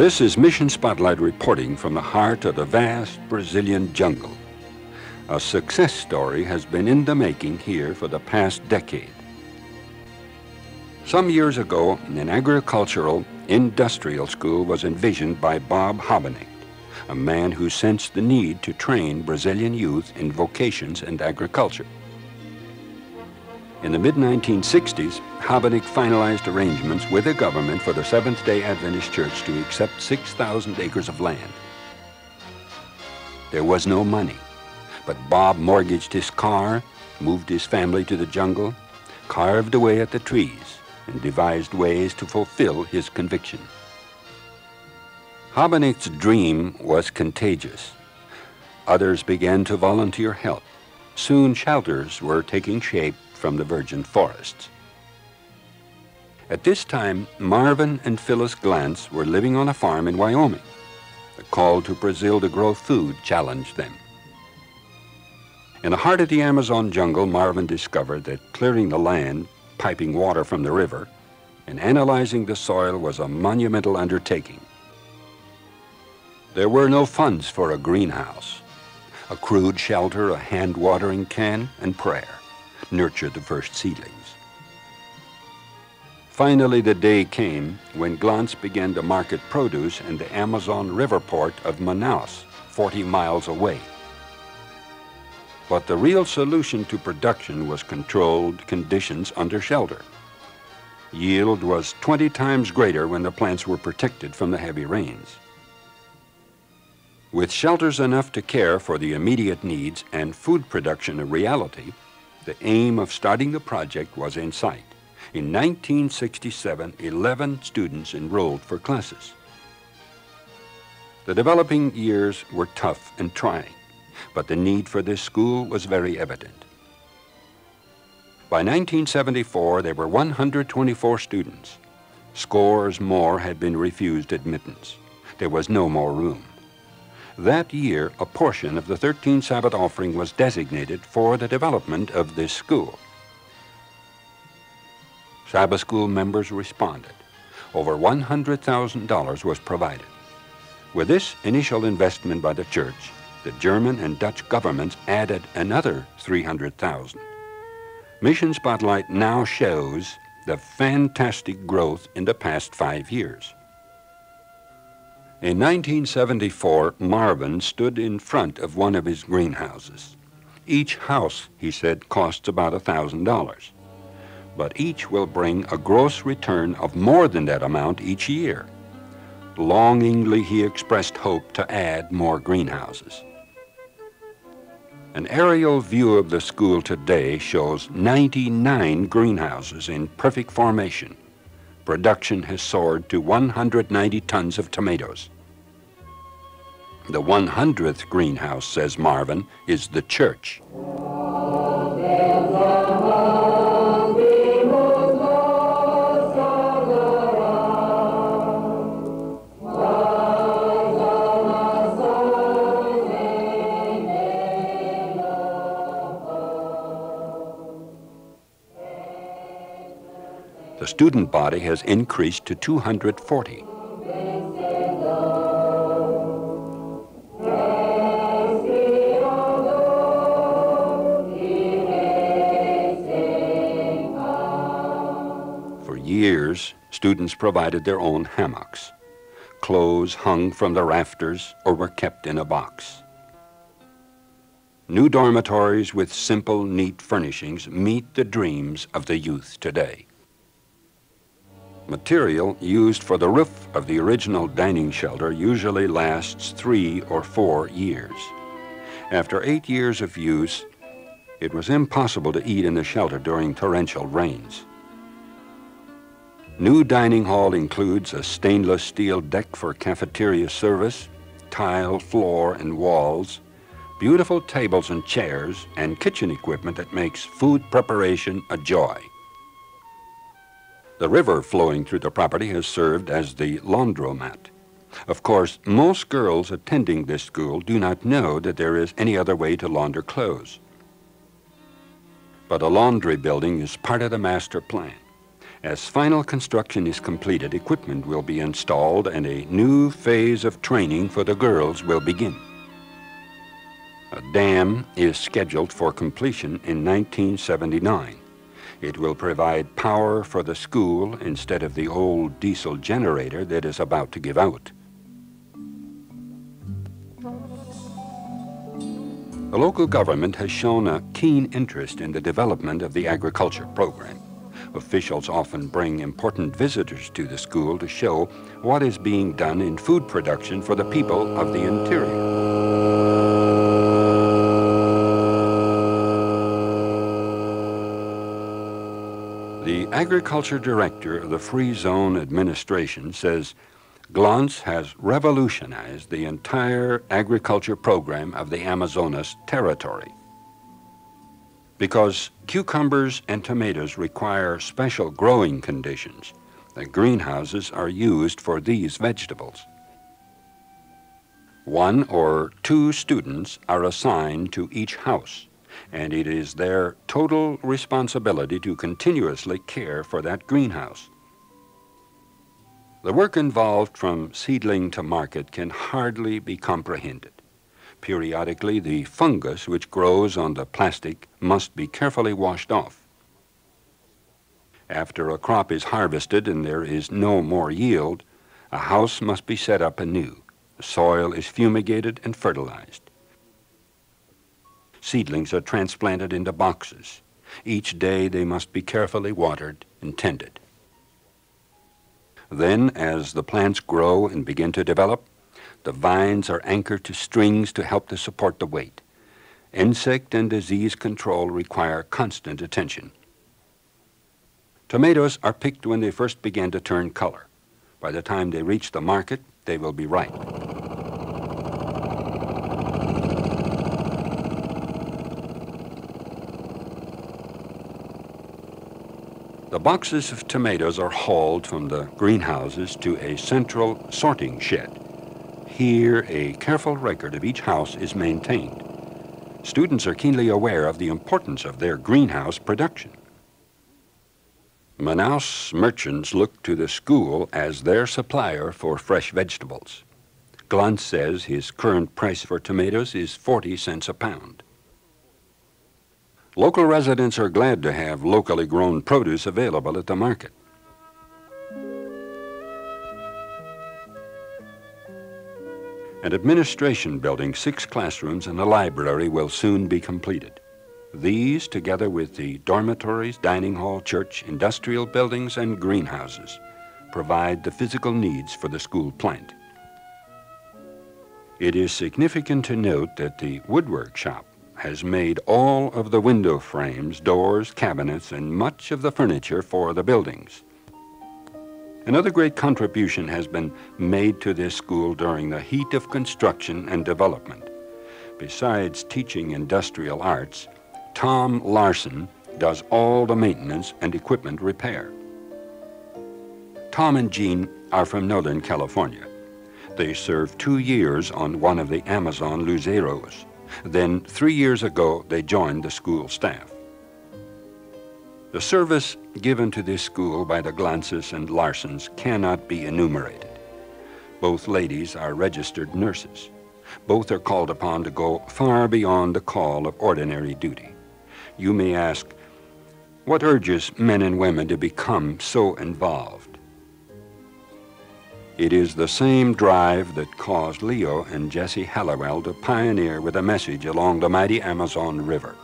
This is Mission Spotlight reporting from the heart of the vast Brazilian jungle. A success story has been in the making here for the past decade. Some years ago, an agricultural industrial school was envisioned by Bob Habenicht, a man who sensed the need to train Brazilian youth in vocations and agriculture. In the mid-1960s, Habenicht finalized arrangements with the government for the Seventh-day Adventist Church to accept 6,000 acres of land. There was no money, but Bob mortgaged his car, moved his family to the jungle, carved away at the trees, and devised ways to fulfill his conviction. Habenicht's dream was contagious. Others began to volunteer help. Soon shelters were taking shape from the virgin forests. At this time, Marvin and Phyllis Glantz were living on a farm in Wyoming. The call to Brazil to grow food challenged them. In the heart of the Amazon jungle, Marvin discovered that clearing the land, piping water from the river, and analyzing the soil was a monumental undertaking. There were no funds for a greenhouse, a crude shelter, a hand watering can, and prayer nurtured the first seedlings. Finally, the day came when Glantz began to market produce in the Amazon River port of Manaus, 40 miles away. But the real solution to production was controlled conditions under shelter. Yield was 20 times greater when the plants were protected from the heavy rains. With shelters enough to care for the immediate needs and food production a reality, the aim of starting the project was in sight. In 1967, 11 students enrolled for classes. The developing years were tough and trying, but the need for this school was very evident. By 1974, there were 124 students. Scores more had been refused admittance. There was no more room. That year, a portion of the 13 Sabbath offering was designated for the development of this school. Sabbath school members responded. Over $100,000 was provided. With this initial investment by the church, the German and Dutch governments added another 300,000. Mission Spotlight now shows the fantastic growth in the past five years. In 1974, Marvin stood in front of one of his greenhouses. Each house, he said, costs about $1,000. But each will bring a gross return of more than that amount each year. Longingly, he expressed hope to add more greenhouses. An aerial view of the school today shows 99 greenhouses in perfect formation production has soared to 190 tons of tomatoes. The 100th greenhouse, says Marvin, is the church. The student body has increased to 240. For years, students provided their own hammocks. Clothes hung from the rafters or were kept in a box. New dormitories with simple, neat furnishings meet the dreams of the youth today. Material used for the roof of the original dining shelter usually lasts three or four years. After eight years of use, it was impossible to eat in the shelter during torrential rains. New dining hall includes a stainless steel deck for cafeteria service, tile floor and walls, beautiful tables and chairs, and kitchen equipment that makes food preparation a joy. The river flowing through the property has served as the laundromat. Of course, most girls attending this school do not know that there is any other way to launder clothes. But a laundry building is part of the master plan. As final construction is completed, equipment will be installed and a new phase of training for the girls will begin. A dam is scheduled for completion in 1979. It will provide power for the school instead of the old diesel generator that is about to give out. The local government has shown a keen interest in the development of the agriculture program. Officials often bring important visitors to the school to show what is being done in food production for the people of the interior. The agriculture director of the Free Zone Administration says Glantz has revolutionized the entire agriculture program of the Amazonas territory. Because cucumbers and tomatoes require special growing conditions, the greenhouses are used for these vegetables. One or two students are assigned to each house and it is their total responsibility to continuously care for that greenhouse. The work involved from seedling to market can hardly be comprehended. Periodically, the fungus which grows on the plastic must be carefully washed off. After a crop is harvested and there is no more yield, a house must be set up anew. The soil is fumigated and fertilized. Seedlings are transplanted into boxes. Each day they must be carefully watered and tended. Then, as the plants grow and begin to develop, the vines are anchored to strings to help to support the weight. Insect and disease control require constant attention. Tomatoes are picked when they first begin to turn color. By the time they reach the market, they will be ripe. The boxes of tomatoes are hauled from the greenhouses to a central sorting shed. Here, a careful record of each house is maintained. Students are keenly aware of the importance of their greenhouse production. Manaus merchants look to the school as their supplier for fresh vegetables. Glantz says his current price for tomatoes is 40 cents a pound. Local residents are glad to have locally grown produce available at the market. An administration building, six classrooms, and a library will soon be completed. These, together with the dormitories, dining hall, church, industrial buildings, and greenhouses, provide the physical needs for the school plant. It is significant to note that the woodwork shop has made all of the window frames, doors, cabinets, and much of the furniture for the buildings. Another great contribution has been made to this school during the heat of construction and development. Besides teaching industrial arts, Tom Larson does all the maintenance and equipment repair. Tom and Jean are from Northern California. They served two years on one of the Amazon Luzeiros. Then, three years ago, they joined the school staff. The service given to this school by the Glantzes and Larsons cannot be enumerated. Both ladies are registered nurses. Both are called upon to go far beyond the call of ordinary duty. You may ask, what urges men and women to become so involved? It is the same drive that caused Leo and Jessie Halliwell to pioneer with a message along the mighty Amazon River.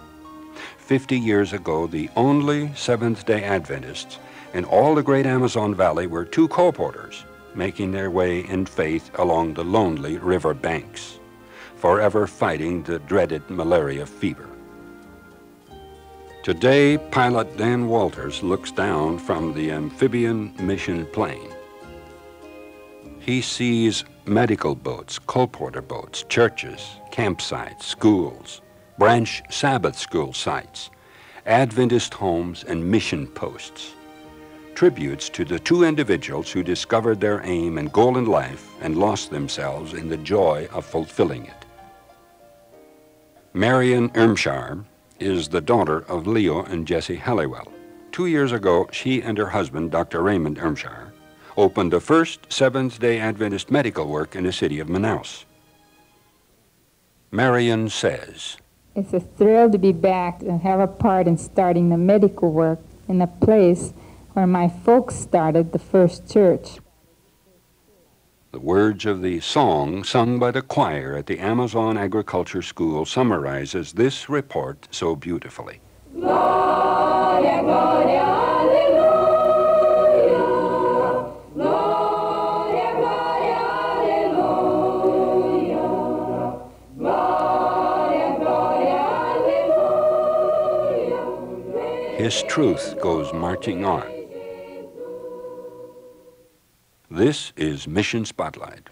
Fifty years ago, the only Seventh day Adventists in all the great Amazon Valley were two colporteurs making their way in faith along the lonely river banks, forever fighting the dreaded malaria fever. Today, pilot Dan Walters looks down from the amphibian mission plane he sees medical boats, colporteur boats, churches, campsites, schools, branch Sabbath school sites, Adventist homes, and mission posts. Tributes to the two individuals who discovered their aim and goal in life and lost themselves in the joy of fulfilling it. Marion Ermshar is the daughter of Leo and Jessie Halliwell. Two years ago, she and her husband, Dr. Raymond Ermshar, opened the first Seventh-day Adventist medical work in the city of Manaus. Marion says, It's a thrill to be back and have a part in starting the medical work in the place where my folks started the first church. The words of the song sung by the choir at the Amazon Agriculture School summarizes this report so beautifully. Gloria, Gloria, His truth goes marching on. This is Mission Spotlight.